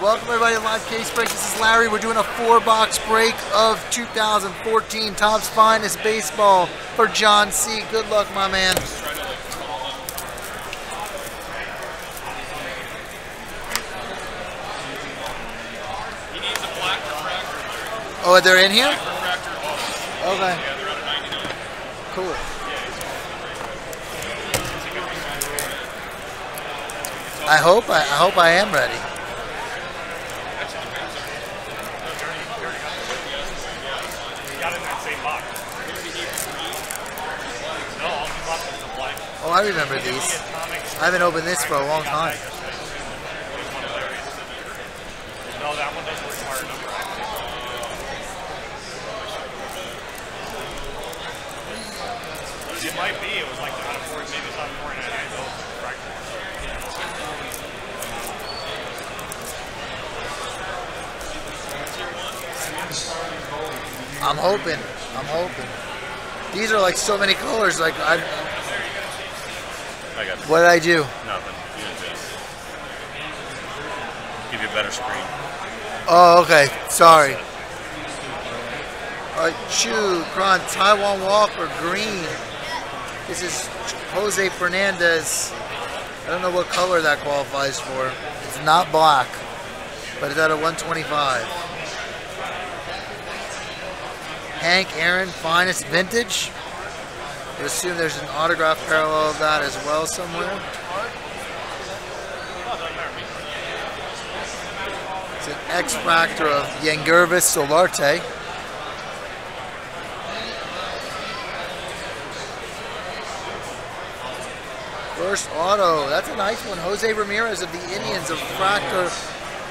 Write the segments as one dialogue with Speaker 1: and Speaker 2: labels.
Speaker 1: Welcome everybody to Live Case Break. This is Larry. We're doing a four-box break of 2014 Topps Finest Baseball for John C. Good luck, my man. Oh, they're in here? Okay. Cool. I hope I, I hope I am ready.
Speaker 2: Got in that same box. No, all the boxes are blank.
Speaker 1: Oh, I remember these. I haven't opened this for a long time.
Speaker 2: No, that one doesn't require a number. It might be. It was like out of four, maybe it's out of four and a half.
Speaker 1: I'm hoping. I'm hoping. These are like so many colors. Like I,
Speaker 3: I got
Speaker 1: what did I do?
Speaker 3: nothing. You didn't do it. Give you a better screen.
Speaker 1: Oh, okay. Sorry. All right, Chu, Cron, Taijuan Walker, Green. This is Jose Fernandez. I don't know what color that qualifies for. It's not black, but it's at a 125. Hank Aaron, finest vintage. I assume there's an autograph parallel of that as well somewhere. It's an X Factor of Yangervis Solarte. First auto. That's a nice one. Jose Ramirez of the Indians of Fractor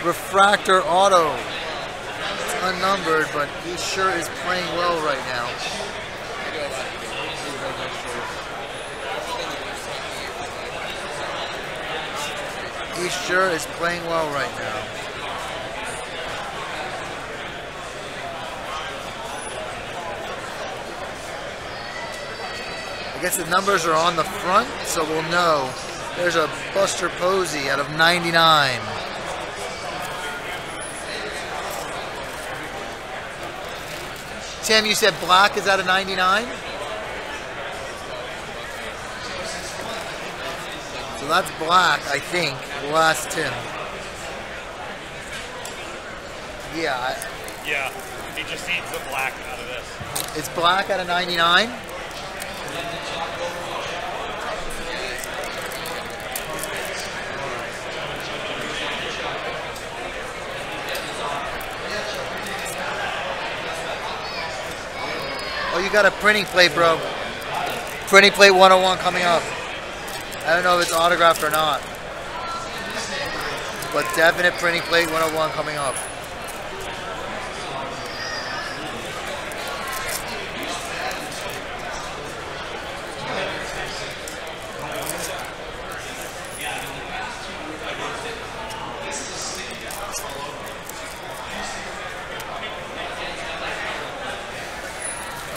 Speaker 1: Refractor Auto. It's unnumbered, but he sure is playing well right now. He sure is playing well right now. I guess the numbers are on the front, so we'll know. There's a Buster Posey out of 99. Tim, you said black is out of 99? That's black, I think. We'll Tim. Yeah, I-
Speaker 2: Yeah, he just needs the black out of this.
Speaker 1: it's black out of 99. Oh, you got a printing plate, bro. Printing plate 101 coming up. I don't know if it's autographed or not. But definite printing plate 101 coming up.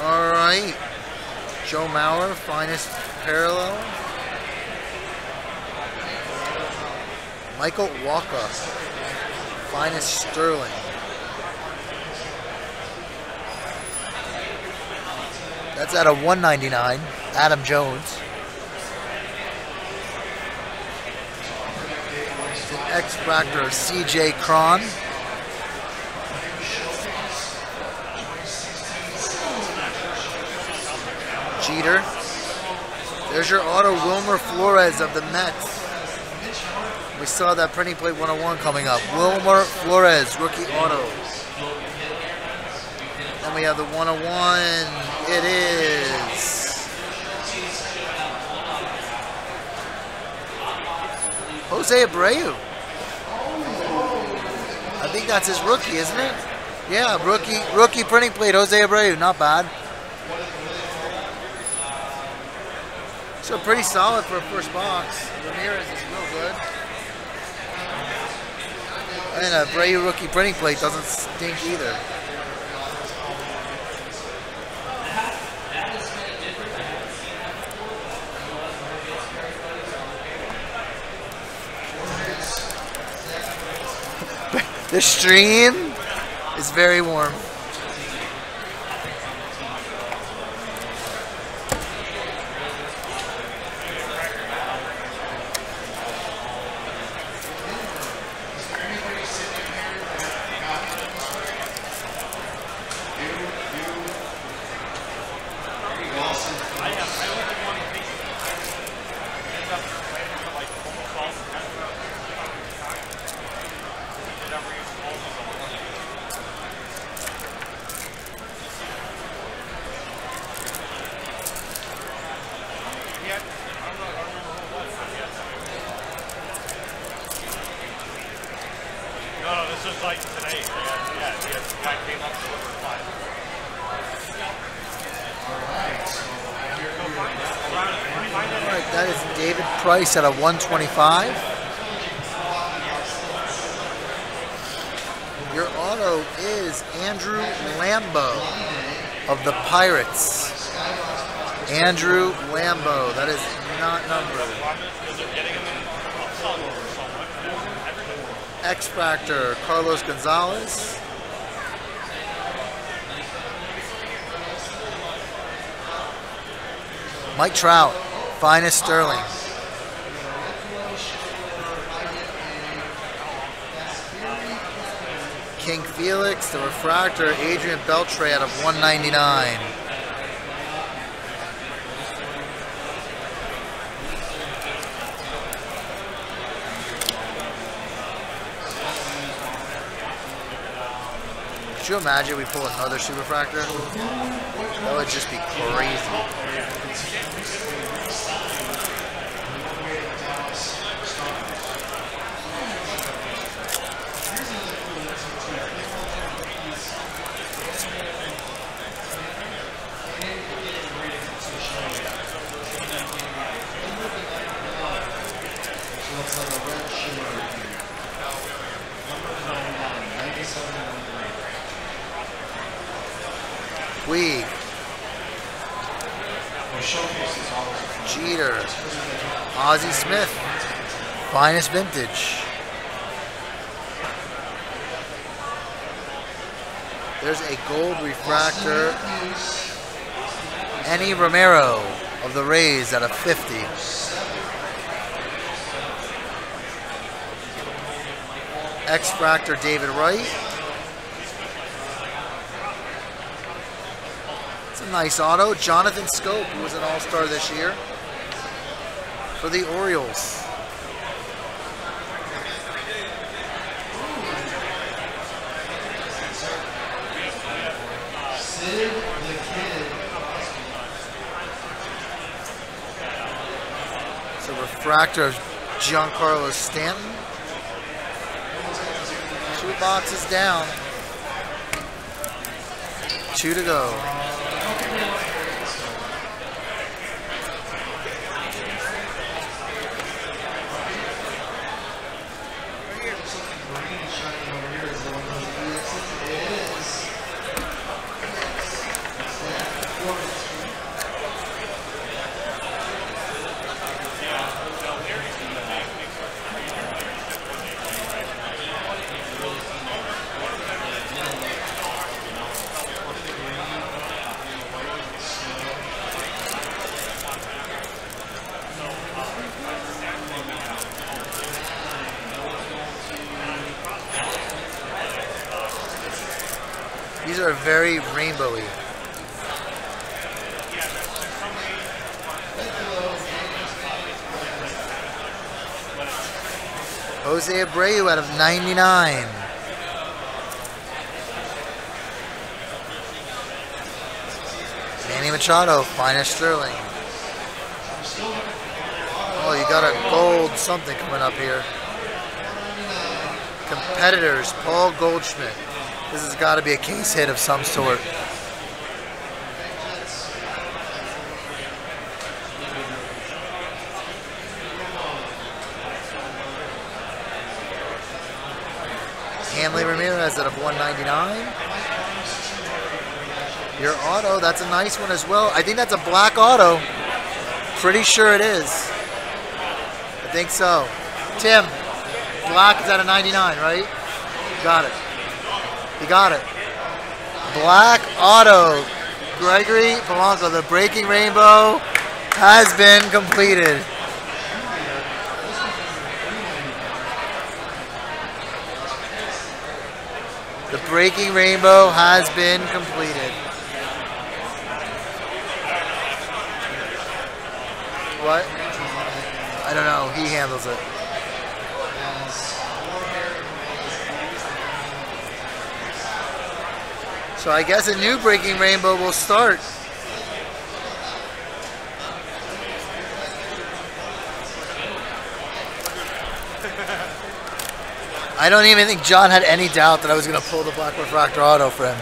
Speaker 1: All right. Joe Mauer, finest parallel. Michael Walker, finest Sterling. That's out of 199. Adam Jones. An X Factor CJ Cron. Jeter. There's your auto, Wilmer Flores of the Mets. We saw that printing plate 101 coming up. Wilmer Flores, rookie auto. And we have the 101. It is. Jose Abreu. I think that's his rookie, isn't it? Yeah, rookie rookie printing plate, Jose Abreu. Not bad. So pretty solid for a first box. Ramirez is real good. And a Abreu rookie printing plate doesn't stink either. The stream is very warm.
Speaker 2: No, no, this is like today. Yeah, yeah, yeah. The guy came up to deliver five.
Speaker 1: All right, that is David Price at a 125. Your auto is Andrew Lambo of the Pirates. Andrew Lambo. That is not numbered. X Factor, Carlos Gonzalez. Mike Trout, finest Sterling. King Felix, the refractor, Adrian Beltre out of 199. Could you imagine we pull another super refractor? That would just be crazy. Puig. Jeter. Ozzie Smith. Finest vintage. There's a gold refractor. Enny Romero of the Rays at a 50. X Fractor David Wright. It's a nice auto. Jonathan Schoop, who was an All-Star this year for the Orioles. It's a refractor of Giancarlo Stanton. Two boxes down. Two to go. Are very rainbowy. Jose Abreu out of 99. Manny Machado, finest Sterling. Oh, you got a gold something coming up here. Competitors, Paul Goldschmidt. This has got to be a case hit of some sort. Hanley Ramirez out of 199. Your auto, that's a nice one as well. I think that's a black auto. Pretty sure it is. I think so. Tim, black is out of 99, right? Got it. He got it. Black Auto. Gregory Polanco. The Breaking Rainbow has been completed. The Breaking Rainbow has been completed. What? I don't know. He handles it. So I guess a new Breaking Rainbow will start. I don't even think John had any doubt that I was going to pull the Black Refractor Auto for him.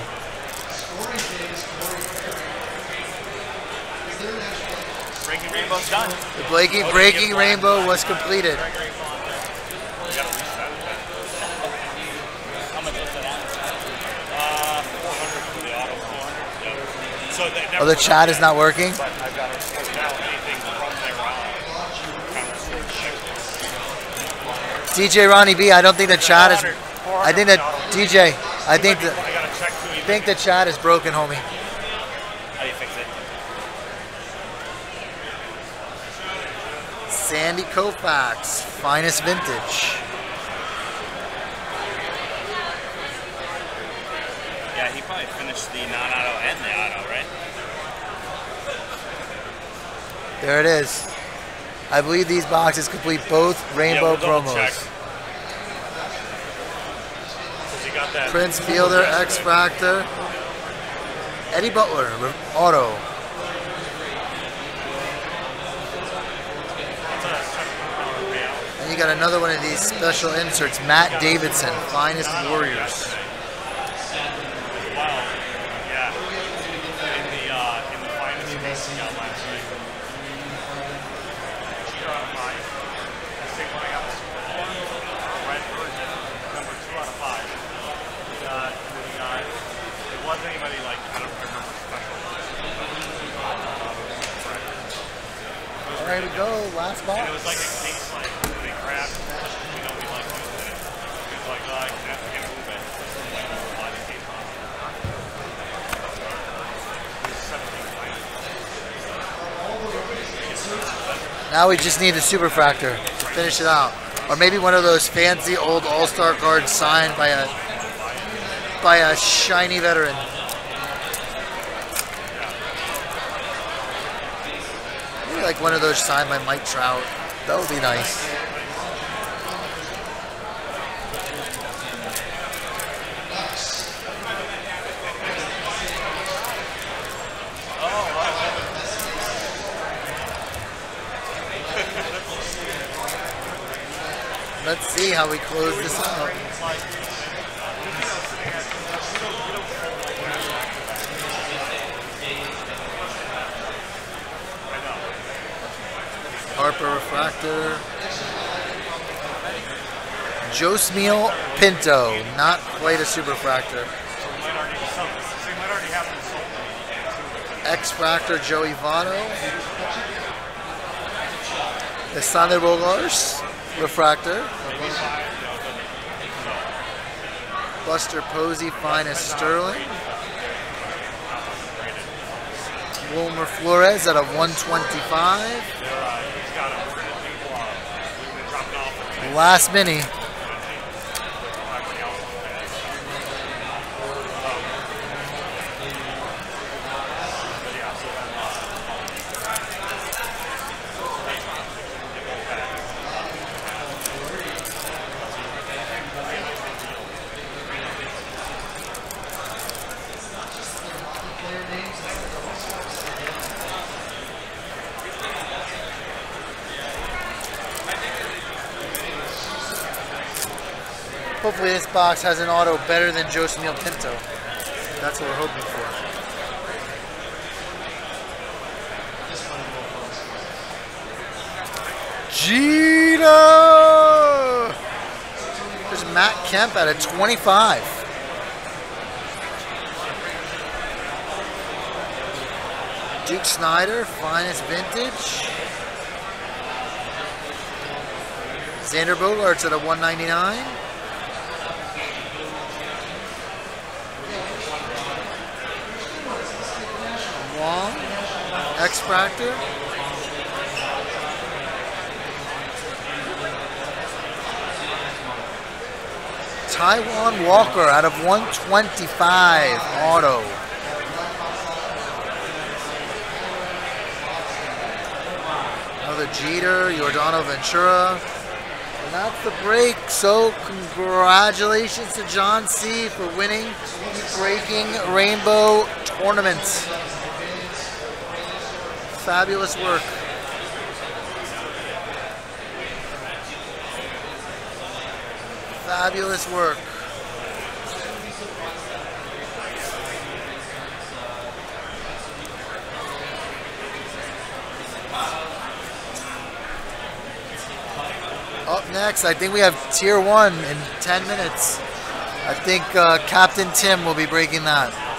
Speaker 2: Breaking Rainbow's done.
Speaker 1: The Blakey Breaking Rainbow was completed.
Speaker 2: Gregory Polanco. We gotta reset it. How much was that? Uh, 400 for the auto. 400. Yeah. So they never
Speaker 1: Oh, the chat is not working?
Speaker 2: But I've got to sort out anything from there on. Kind of sort of check.
Speaker 1: DJ Ronnie B, I don't think the chat is. I think that DJ, I think the,
Speaker 2: I gotta check too.
Speaker 1: I think the chat is broken, homie.
Speaker 2: How do you fix it?
Speaker 1: Sandy Koufax, finest vintage.
Speaker 3: Yeah, he probably finished the non-auto and the auto, right?
Speaker 1: There it is. I believe these boxes complete both rainbow
Speaker 2: yeah, we'll double check. you got that.
Speaker 1: Prince Fielder, X Factor, Eddie Butler, auto. And you got another one of these special inserts, Matt Davidson, finest Warriors.
Speaker 2: Wow. Yeah. In the uh, in the finest case we got last night. Two out of five. The same one I got this red version, number two out of five. We got we got it wasn't anybody like I don't remember special.
Speaker 1: All right, we go. Last
Speaker 2: And it was like
Speaker 1: box.
Speaker 2: a case like they grabbed, you know, we like used it. It was like, oh, I can't, I can't move it. Like, why the case on? It was 17 finals.
Speaker 1: Now we just need the Super Fractor to finish it out. Or maybe one of those fancy old All-Star cards signed by a by a shiny veteran. Maybe like one of those signed by Mike Trout. That would be nice. Let's see how we close this out. Harper Refractor. Josmil Pinto, not quite a super fractor. X Fractor Joey Votto. The Xander Bogaerts Refractor. Buster Posey Finest Sterling. Wilmer Flores at a 125.
Speaker 2: They're, uh, he's got them. We're gonna do, uh, we've been dropping off the
Speaker 1: Last mini.
Speaker 2: everybody else. But yeah, so then, uh,
Speaker 1: Hopefully this box has an auto better than Josmil Pinto. That's what we're hoping for. Gina! There's Matt Kemp at a 25. Duke Snider, finest vintage. Xander Bogaerts at a 199. X-Fractor. Taijuan Walker out of 125 auto. Another Jeter, Yordano Ventura. And that's the break. So congratulations to John C. for winning the Breaking Rainbow Tournament. Fabulous work. Fabulous work. Up next, I think we have tier one in 10 minutes. I think uh, Captain Tim will be breaking that.